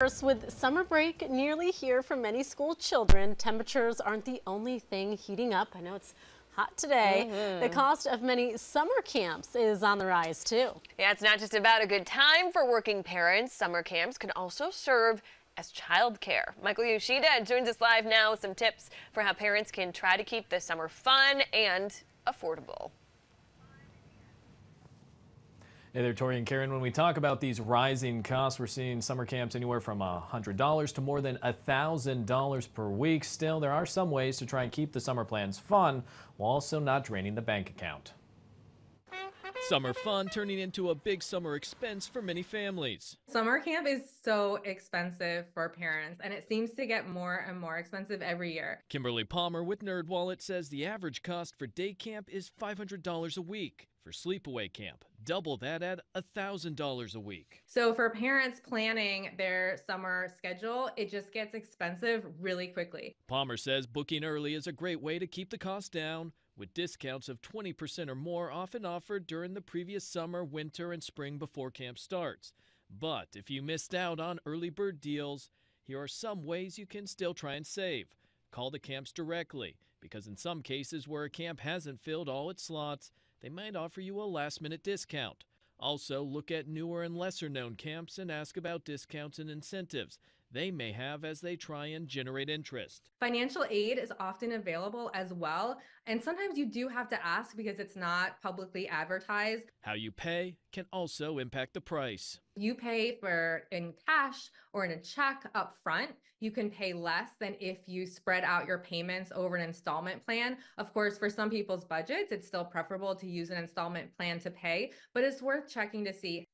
First, with summer break nearly here for many school children, temperatures aren't the only thing heating up. I know it's hot today. Mm -hmm. The cost of many summer camps is on the rise too. Yeah, it's not just about a good time for working parents. Summer camps can also serve as childcare. Michael Yoshida joins us live now with some tips for how parents can try to keep the summer fun and affordable. Hey there, Tori and Karen. When we talk about these rising costs, we're seeing summer camps anywhere from $100 to more than $1,000 per week. Still, there are some ways to try and keep the summer plans fun while also not draining the bank account. Summer fun turning into a big summer expense for many families. Summer camp is so expensive for parents, and it seems to get more and more expensive every year. Kimberly Palmer with NerdWallet says the average cost for day camp is $500 a week. For sleepaway camp, double that at $1,000 a week. So for parents planning their summer schedule, it just gets expensive really quickly. Palmer says booking early is a great way to keep the cost down with discounts of 20% or more often offered during the previous summer, winter, and spring before camp starts. But if you missed out on early bird deals, here are some ways you can still try and save. Call the camps directly, because in some cases where a camp hasn't filled all its slots, they might offer you a last minute discount. Also, look at newer and lesser known camps and ask about discounts and incentives they may have as they try and generate interest. Financial aid is often available as well, and sometimes you do have to ask because it's not publicly advertised. How you pay can also impact the price. You pay for in cash or in a check up front. You can pay less than if you spread out your payments over an installment plan. Of course, for some people's budgets, it's still preferable to use an installment plan to pay, but it's worth checking to see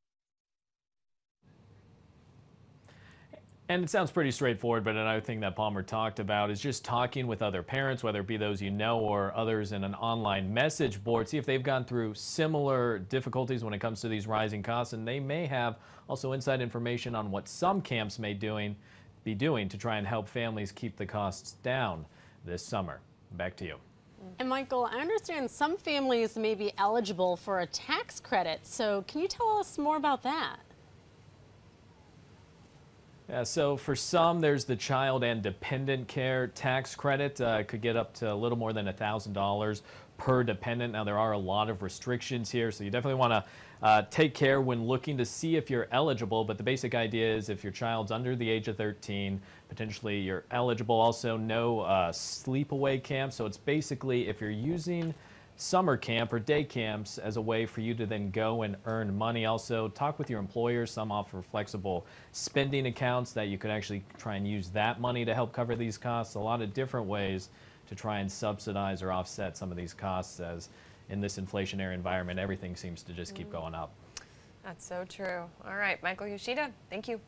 And it sounds pretty straightforward, but another thing that Palmer talked about is just talking with other parents, whether it be those you know or others in an online message board, see if they've gone through similar difficulties when it comes to these rising costs, and they may have also inside information on what some camps may doing, be doing to try and help families keep the costs down this summer. Back to you. And Michael, I understand some families may be eligible for a tax credit, so can you tell us more about that? Yeah, so for some, there's the child and dependent care tax credit. Uh, could get up to a little more than $1,000 per dependent. Now, there are a lot of restrictions here, so you definitely want to uh, take care when looking to see if you're eligible. But the basic idea is if your child's under the age of 13, potentially you're eligible. Also, no uh, sleepaway camp. So it's basically if you're using summer camp or day camps as a way for you to then go and earn money. Also, talk with your employers. Some offer flexible spending accounts that you could actually try and use that money to help cover these costs. A lot of different ways to try and subsidize or offset some of these costs as in this inflationary environment, everything seems to just keep mm. going up. That's so true. All right, Michael Yoshida, thank you.